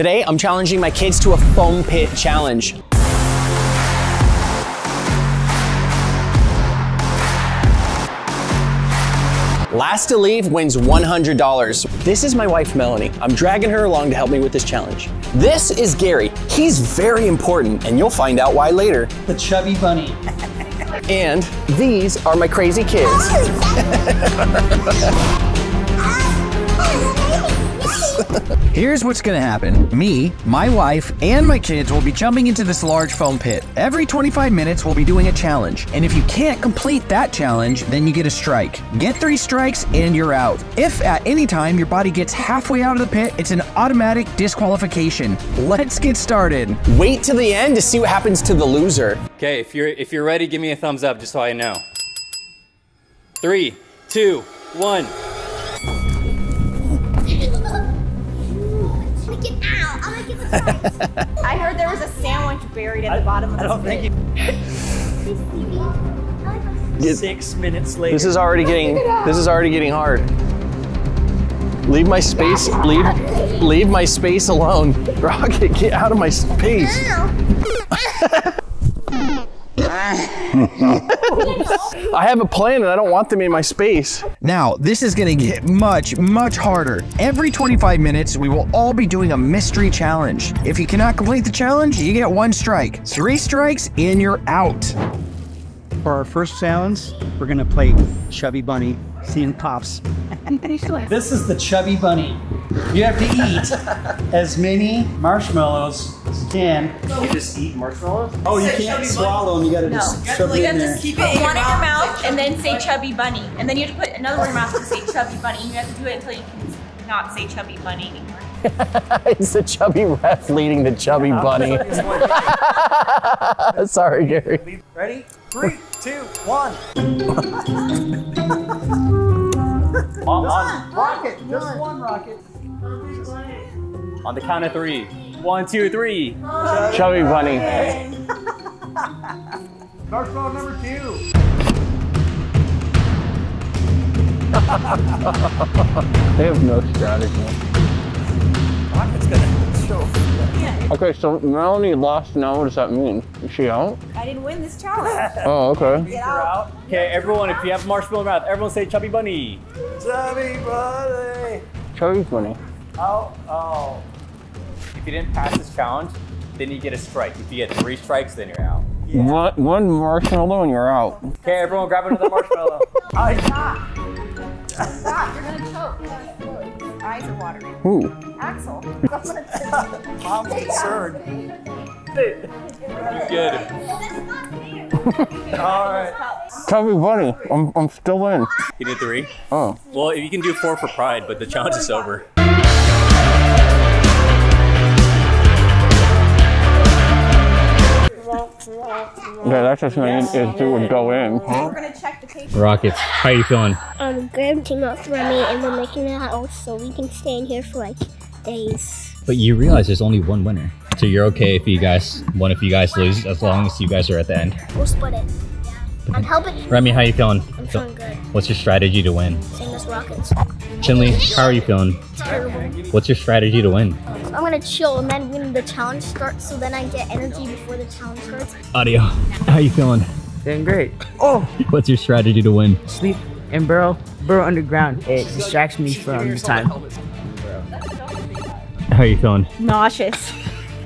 Today, I'm challenging my kids to a foam pit challenge. Last to leave wins $100. This is my wife, Melanie. I'm dragging her along to help me with this challenge. This is Gary. He's very important, and you'll find out why later. The chubby bunny. And these are my crazy kids. Here's what's gonna happen. Me, my wife, and my kids will be jumping into this large foam pit. Every 25 minutes, we'll be doing a challenge. And if you can't complete that challenge, then you get a strike. Get three strikes and you're out. If at any time your body gets halfway out of the pit, it's an automatic disqualification. Let's get started. Wait till the end to see what happens to the loser. Okay, if you're if you're ready, give me a thumbs up just so I know. Three, two, one. I heard there was a sandwich buried at the bottom of I this don't think pit. you. Six minutes later. This is already getting this is already getting hard. Leave my space leave leave my space alone. Rocket, get out of my space. I have a plan and I don't want them in my space. Now, this is gonna get much, much harder. Every 25 minutes, we will all be doing a mystery challenge. If you cannot complete the challenge, you get one strike. Three strikes, and you're out. For our first challenge, we're gonna play Chubby Bunny, seeing pops. this is the Chubby Bunny. You have to eat as many marshmallows as you can. You just eat marshmallows? Oh, you can't swallow them. You gotta just shove it in there. Put one in your mouth and then say chubby bunny. And then you have to put another one in your mouth and say chubby bunny. You have to do it until you can not say chubby bunny anymore. it's the chubby ref leading the chubby bunny. Sorry, Gary. Ready? Three, two, one. On, on, Rocket, just one rocket. On the count of three. One, two, three. Chubby bunny. Marshmallow number two. They have no strategy. Rocket's gonna show. Okay, so Melanie lost now. What does that mean? Is she out? I didn't win this challenge. Oh, okay. Get out. Okay, everyone, if you have marshmallow in mouth, everyone say chubby bunny. Chubby bunny. Chubby bunny. Oh, oh. If you didn't pass this challenge, then you get a strike. If you get three strikes, then you're out. One, one marshmallow and you're out. Okay, everyone grab another marshmallow. Stop. Stop. You're gonna choke. Eyes are watering. Ooh. Axel. I'm concerned. Good. All right. Chubby bunny. I'm, I'm still in. You did three? Oh. Well, if you can do four for pride, but the challenge is over. Yeah, that's just mean is do would go in. We're gonna check the paper. Rockets, how are you feeling? um, grab team up for me and we're making a house so we can stay in here for like days. But you realize there's only one winner. So you're okay if you guys, one if you guys lose, as long as you guys are at the end. We'll split it. I'm helping. Remy, how are you feeling? I'm feeling good. What's your strategy to win? Same as rockets. Chinley, how are you feeling? Terrible. What's your strategy to win? I'm gonna chill and then when the challenge starts, so then I get energy before the challenge starts. Audio, how you feeling? Doing great. Oh, What's your strategy to win? sleep and burrow, burrow underground. It distracts me from the time. How you feeling? Nauseous.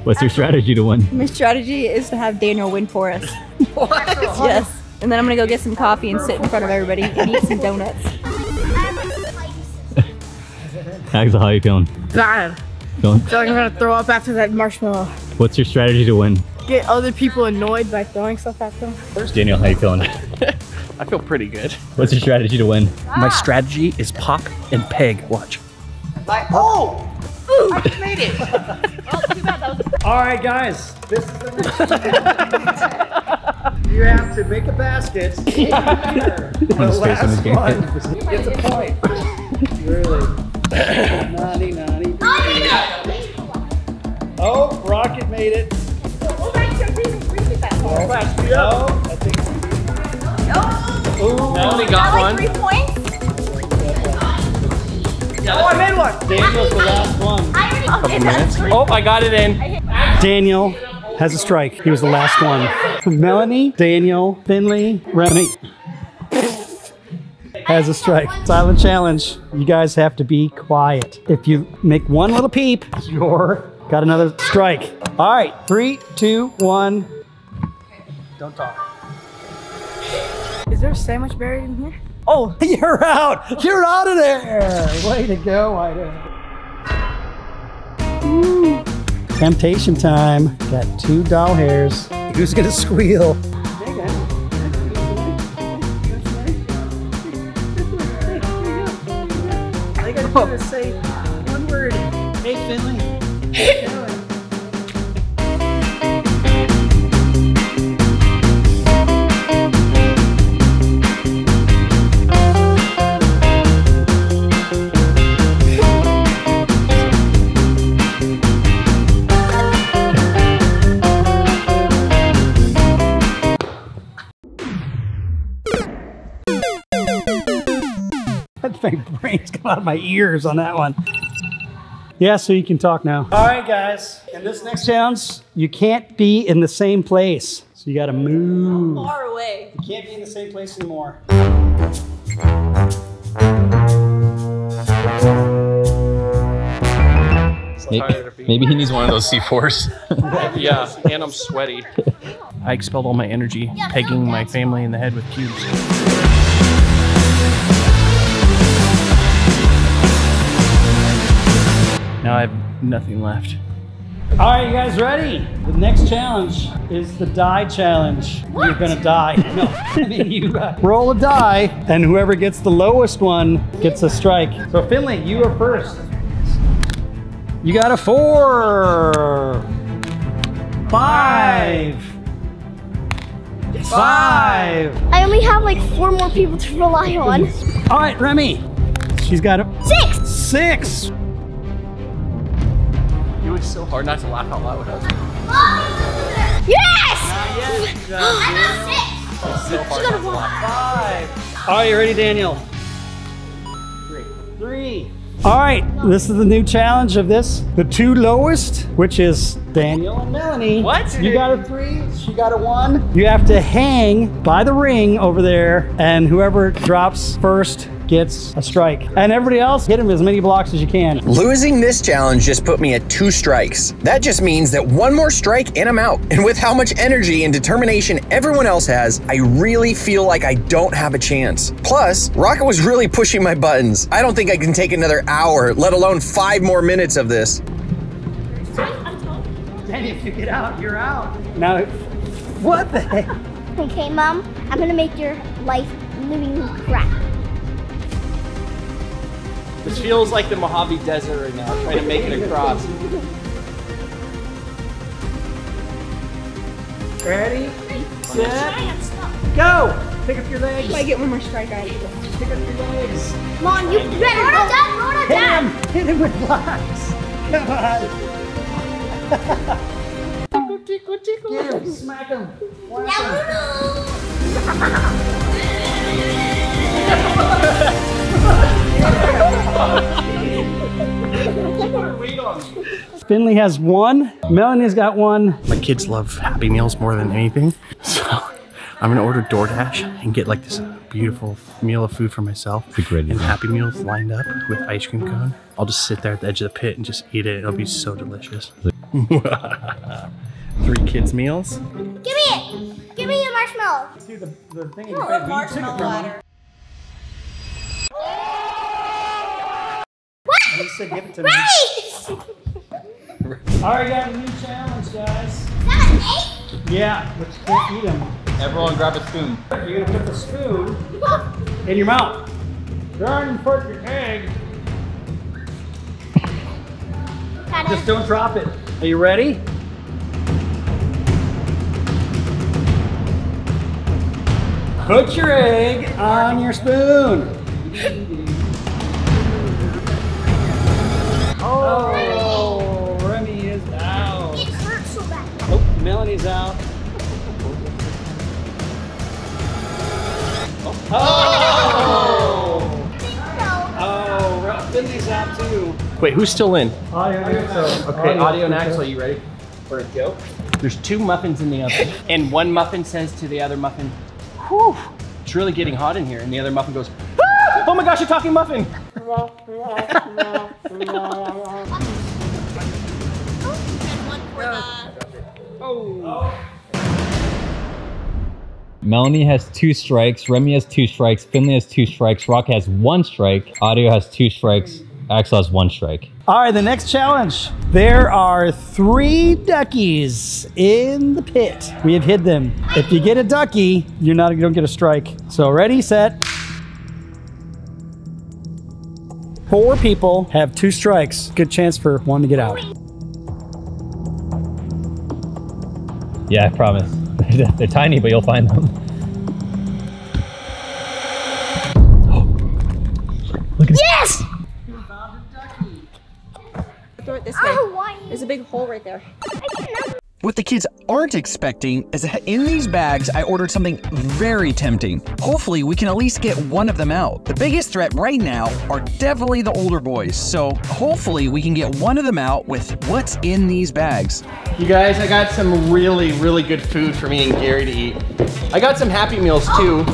What's your strategy to win? My strategy is to have Daniel win for us. what? yes. And then I'm gonna go get some coffee and sit in front of everybody and eat some donuts. Axel, how are you feeling? Bad. Feeling? feel like I'm gonna throw up after that marshmallow. What's your strategy to win? Get other people annoyed by throwing stuff at them. Daniel, how you feeling? I feel pretty good. What's your strategy to win? My strategy is pop and peg. Watch. Oh! I made it. All right, guys. This is the next You have to make a basket. the space on last game. one gets a point. Really. Made it. Oh, no, I think. Ooh. Melanie I got like one. three points. Oh, I made one. Daniel's the last one. I already Couple minutes. Oh, I got it in. Daniel has a strike. He was the last one. Melanie, Daniel, Finley, Remy has a strike. Silent challenge. You guys have to be quiet. If you make one little peep, you're got another strike. All right, three, two, one. Don't talk. Is there a sandwich buried in here? Oh, you're out. You're out of there. Way to go, Ida. Ooh. Temptation time. Got two doll hairs. Who's gonna squeal? I my brain's come out of my ears on that one. Yeah, so you can talk now. All right, guys. In this next challenge, you can't be in the same place. So you got to move. Far away. You can't be in the same place anymore. Maybe, maybe he needs one of those C4s. Yeah, and I'm sweaty. I expelled all my energy, pegging my family in the head with cubes. Now I have nothing left. All right, you guys ready? The next challenge is the die challenge. You're gonna die. No, I mean you uh, roll a die, and whoever gets the lowest one gets a strike. So Finley, you are first. You got a four, five, five. I only have like four more people to rely on. All right, Remy. She's got a Six! six. It so hard not to laugh out loud when I was Yes! So hard not to laugh. All right, you ready, Daniel? Three. Three. All right, this is the new challenge of this. The two lowest, which is Daniel and Melanie. What? You got a three, she got a one. You have to hang by the ring over there, and whoever drops first gets a strike. And everybody else, hit him as many blocks as you can. Losing this challenge just put me at two strikes. That just means that one more strike and I'm out. And with how much energy and determination everyone else has, I really feel like I don't have a chance. Plus, Rocket was really pushing my buttons. I don't think I can take another hour, let alone five more minutes of this. Danny, if you get out, you're out. Now, what the heck? Okay, Mom, I'm gonna make your life living crap. This feels like the Mojave Desert right now, trying to make it across. Ready, set, go. Pick up your legs. If I get one more strike, I Pick up your legs. Come on, you better go. Dad, go Hit Dad. him! Hit him with blocks! Come on! Get him! Smack him! Whack him! Finley has one. Melanie's got one. My kids love Happy Meals more than anything, so I'm gonna order DoorDash and get like this beautiful meal of food for myself. a great and. Happy Meals lined up with ice cream cone. I'll just sit there at the edge of the pit and just eat it. It'll be so delicious. Three kids meals. Give me it. Give me the marshmallow. Dude, the, the thing No, you marshmallow ladder. He said give it to me. Right! All right, got a new challenge, guys. Seven, eight. Yeah, but you can't eat them. Everyone grab a spoon. You're gonna put the spoon in your mouth. Darn, put your egg. Got Just it. don't drop it. Are you ready? Put your egg on your spoon. Melanie's out. Oh! No. Oh, Finley's out too. Wait, who's still in? Audio, Okay, audio and Axel, you ready for a go? There's two muffins in the oven, and one muffin says to the other muffin, "Whew, it's really getting hot in here," and the other muffin goes, "Ah! "Oh my gosh, a talking muffin!" Oh. Melanie has two strikes, Remy has two strikes, Finley has two strikes, Rock has one strike, Audio has two strikes, Axel has one strike. All right, the next challenge. There are three duckies in the pit. We have hid them. If you get a ducky, you're not you don't get a strike. So ready, set. Four people have two strikes. Good chance for one to get out. Yeah, I promise. They're tiny, but you'll find them. Oh. Yes! Throw it this Oh, way. why? There's a big hole right there. What the kids aren't expecting is that in these bags, I ordered something very tempting. Hopefully, we can at least get one of them out. The biggest threat right now are definitely the older boys, so hopefully, we can get one of them out with what's in these bags. You guys, I got some really, really good food for me and Gary to eat. I got some Happy Meals too.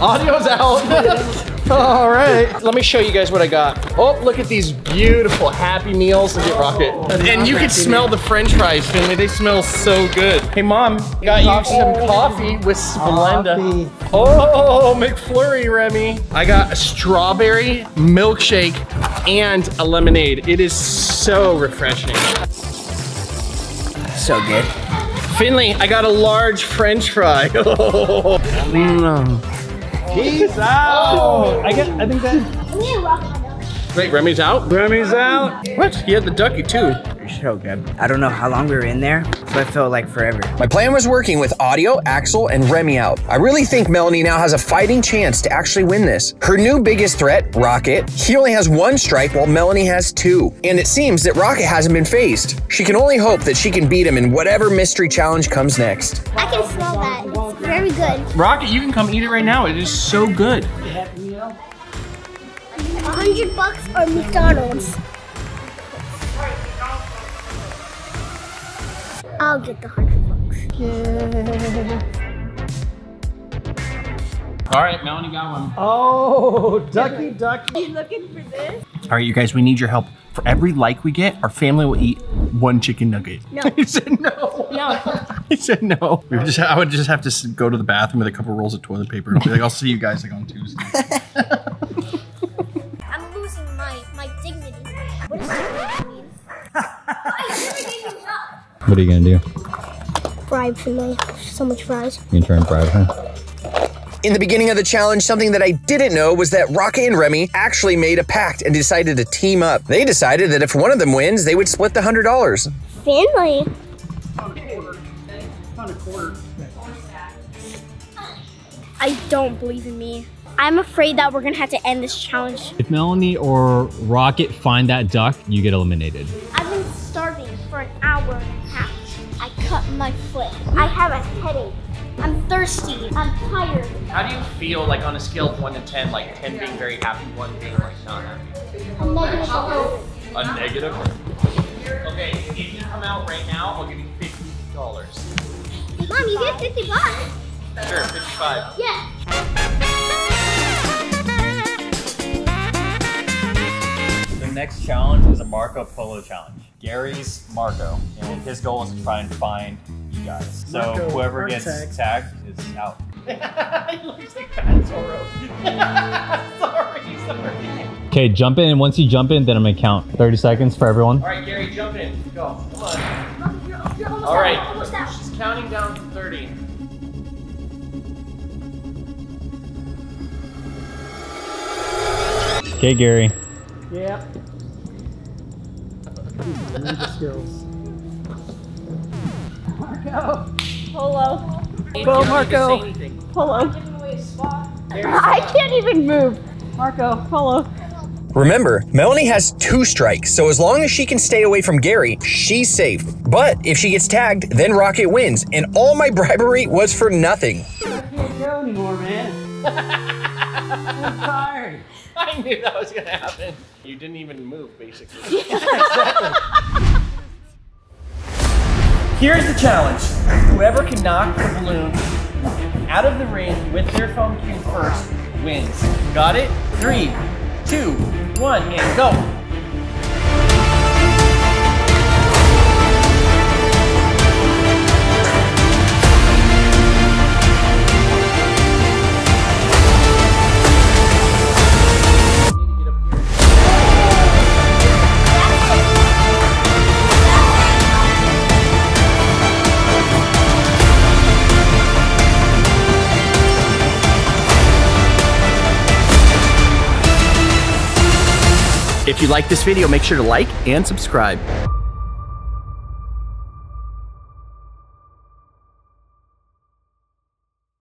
Audio's out. All right, let me show you guys what I got. Oh, look at these beautiful Happy Meals. Look at Rocket. And you can smell the french fries, Finley. They smell so good. Hey, Mom, got you some coffee with Splenda. Oh, McFlurry, Remy. I got a strawberry milkshake and a lemonade. It is so refreshing. So good. Finley, I got a large french fry. Mm. He's out. I get. I think that. I'm gonna rock my duck. Wait, Remy's out? Remy's out. What? He had the ducky too. You're so good. I don't know how long we were in there, but it felt like forever. My plan was working with Audio, Axel, and Remy out. I really think Melanie now has a fighting chance to actually win this. Her new biggest threat, Rocket, he only has one strike while Melanie has two. And it seems that Rocket hasn't been faced. She can only hope that she can beat him in whatever mystery challenge comes next. I can smell that. It's very good. Rocket, you can come eat it right now. It is so good. A hundred bucks or McDonald's. I'll get the hundred bucks. All right, Melanie got one. Oh, ducky, ducky. You looking for this? All right, you guys, we need your help. For every like we get, our family will eat one chicken nugget. No. he said no. No. He said no. We would just, I would just have to go to the bathroom with a couple rolls of toilet paper and be like, I'll see you guys like on Tuesday. I'm losing my my dignity. What does dignity mean? I never gave you. What are you gonna do? Bribe for me. So much fries. You gonna try and bribe her? In the beginning of the challenge, something that I didn't know was that Rocket and Remy actually made a pact and decided to team up. They decided that if one of them wins, they would split the $100. Finley. I don't believe in me. I'm afraid that we're gonna have to end this challenge. If Melanie or Rocket find that duck, you get eliminated. I've been starving for an hour and a half. I cut my foot. I have a headache. I'm thirsty. I'm tired. How do you feel like on a scale of one to 10, like 10 being very happy, one being like not happy? I'm negative. A negative? Okay, if you come out right now, I'll give you $50. Mom, you get 50 bucks. Sure, 55. Yeah. The next challenge is a Marco Polo challenge. Gary's Marco, and his goal is to try and find you guys. So Marco, whoever hard gets tag. tagged is out. he looks like Fat Zorro. sorry, sorry. Okay, jump in, and once you jump in, then I'm gonna count 30 seconds for everyone. All right, Gary, jump in. Go. Come on. Mom, you're, you're almost All out. right. Almost. She's counting down to 30. Okay, Gary. Yep. Ninja skills. Marco. Polo. Go, Marco. Polo. I can't even move. Marco, polo. Remember, Melanie has two strikes, so as long as she can stay away from Gary, she's safe. But if she gets tagged, then Rocket wins, and all my bribery was for nothing. I can't go anymore, man. I'm tired. I knew that was gonna happen. You didn't even move, basically. Here's the challenge. Whoever can knock the balloon out of the ring with their foam cube first wins. Got it? Three, two, one, and go. Like this video, make sure to like and subscribe.